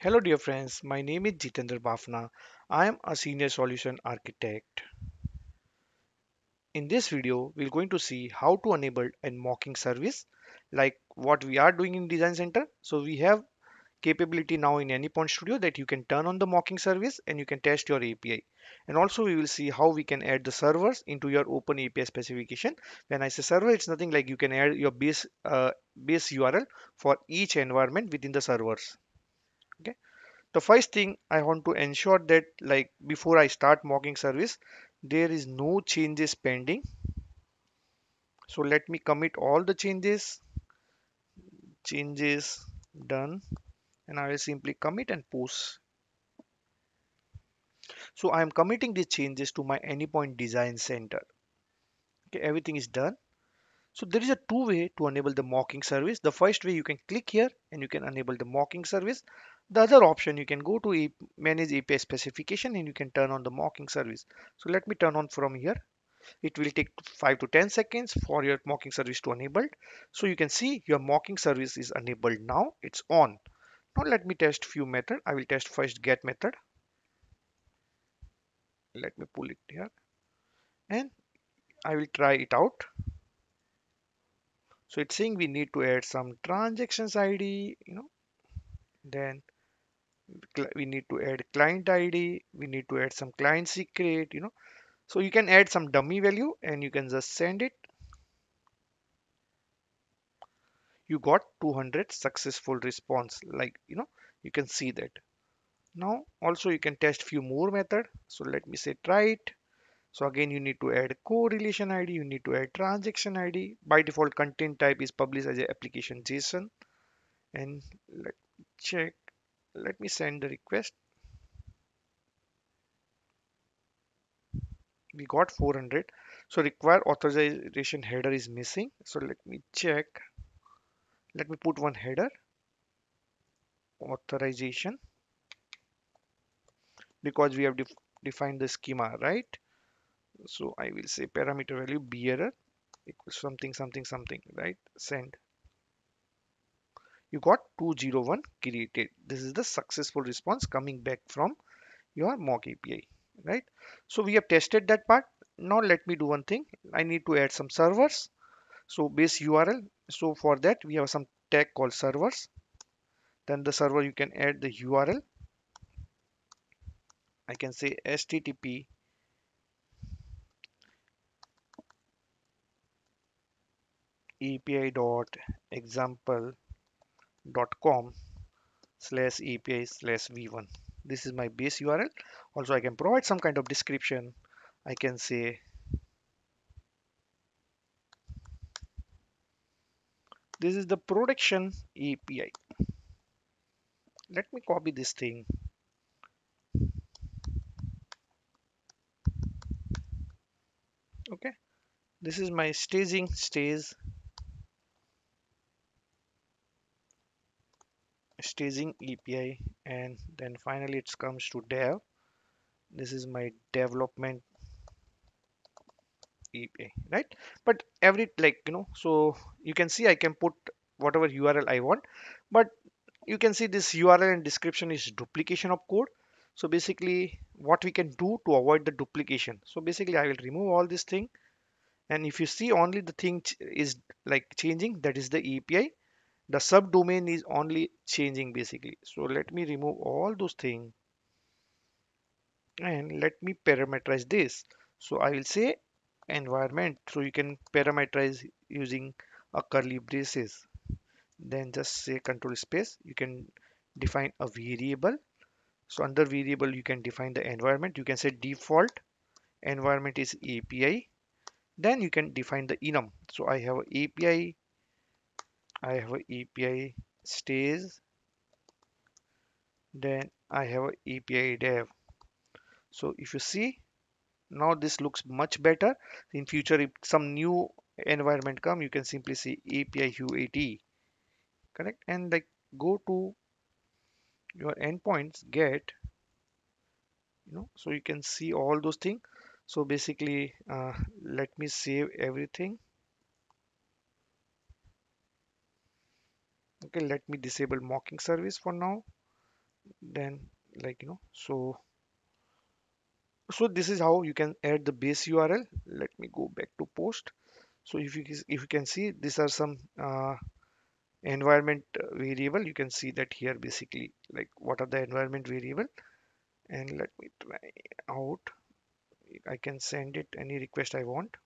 Hello dear friends, my name is Jitendra Bafna. I am a senior solution architect. In this video, we're going to see how to enable a mocking service like what we are doing in Design Center. So we have capability now in AnyPoint Studio that you can turn on the mocking service and you can test your API. And also we will see how we can add the servers into your open API specification. When I say server, it's nothing like you can add your base uh, base URL for each environment within the servers. Okay. The first thing I want to ensure that like before I start mocking service there is no changes pending. So let me commit all the changes. Changes done. And I will simply commit and post. So I am committing these changes to my AnyPoint design center. Okay everything is done. So there is a two way to enable the mocking service. The first way you can click here and you can enable the mocking service the other option you can go to manage API specification and you can turn on the mocking service. So let me turn on from here. It will take 5 to 10 seconds for your mocking service to enabled. So you can see your mocking service is enabled now. It's on. Now let me test few method. I will test first get method. Let me pull it here and I will try it out. So it's saying we need to add some transactions ID, you know, then we need to add client id we need to add some client secret you know. So you can add some dummy value and you can just send it. You got 200 successful response like you know you can see that. Now also you can test few more method. So let me say try it. So again you need to add correlation id you need to add transaction id by default content type is published as a application json. And let check let me send the request. We got 400 so require authorization header is missing. So let me check. Let me put one header. Authorization. Because we have def defined the schema right? So I will say parameter value bearer equals something something something right? Send you got 201 created. This is the successful response coming back from your mock api right? So we have tested that part. Now let me do one thing. I need to add some servers. So base url so for that we have some tag called servers. Then the server you can add the url i can say http api dot example com slash api slash v1 this is my base url also i can provide some kind of description. I can say this is the production api let me copy this thing. Okay. This is my staging stage staging API and then finally it comes to dev. This is my development API right? But every like you know so you can see I can put whatever URL I want but you can see this URL and description is duplication of code. So basically what we can do to avoid the duplication? So basically I will remove all this thing and if you see only the thing is like changing that is the API the subdomain is only changing basically. So let me remove all those things and let me parameterize this. So I will say environment. So you can parameterize using a curly braces. Then just say control space. You can define a variable. So under variable you can define the environment. You can say default environment is API then you can define the enum. So I have API I have a API stage then I have a API dev. So if you see now this looks much better. In future if some new environment come you can simply see API UAT correct? And like go to your endpoints get you know so you can see all those things so basically uh, let me save everything okay let me disable mocking service for now. Then like you know so so this is how you can add the base url let me go back to post. So if you if you can see these are some uh, environment uh, variable. You can see that here basically like what are the environment variable. And let me try out. I can send it any request I want.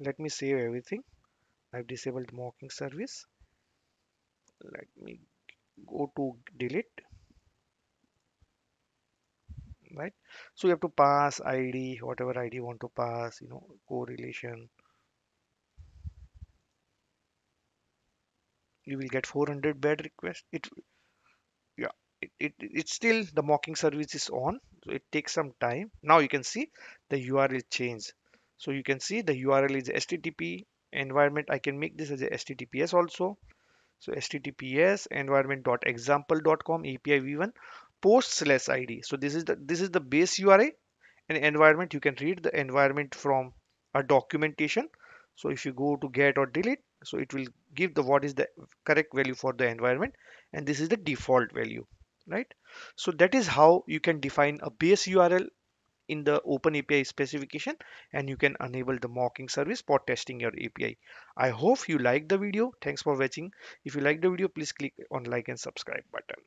Let me save everything I've disabled mocking service. Let me go to delete. Right? So you have to pass id whatever id you want to pass you know correlation. You will get 400 bad request. It yeah it, it it's still the mocking service is on so it takes some time. Now you can see the url change. So you can see the url is http environment i can make this as a https also. So https environment.example.com api v1 post slash id so this is the this is the base uri and environment you can read the environment from a documentation. So if you go to get or delete so it will give the what is the correct value for the environment. And this is the default value right? So that is how you can define a base url in the open api specification and you can enable the mocking service for testing your api i hope you like the video. Thanks for watching. If you like the video please click on like and subscribe button